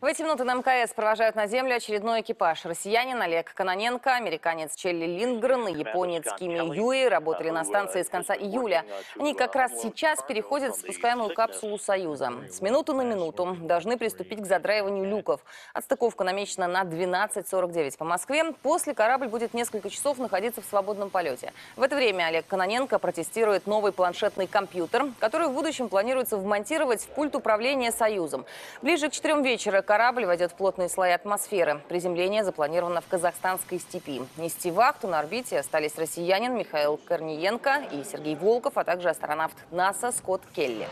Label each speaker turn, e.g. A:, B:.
A: В эти минуты на МКС провожают на землю очередной экипаж. Россиянин Олег Каноненко, американец Челли Линдгрен и японец Кими Юи работали на станции с конца июля. Они как раз сейчас переходят в спускаемую капсулу «Союза». С минуты на минуту должны приступить к задраиванию люков. Отстыковка намечена на 12.49 по Москве. После корабль будет несколько часов находиться в свободном полете. В это время Олег Каноненко протестирует новый планшетный компьютер, который в будущем планируется вмонтировать в пульт управления «Союзом». Ближе к 4 вечера корабль войдет в плотные слои атмосферы. Приземление запланировано в казахстанской степи. Нести вахту на орбите остались россиянин Михаил Корниенко и Сергей Волков, а также астронавт НАСА Скотт Келли.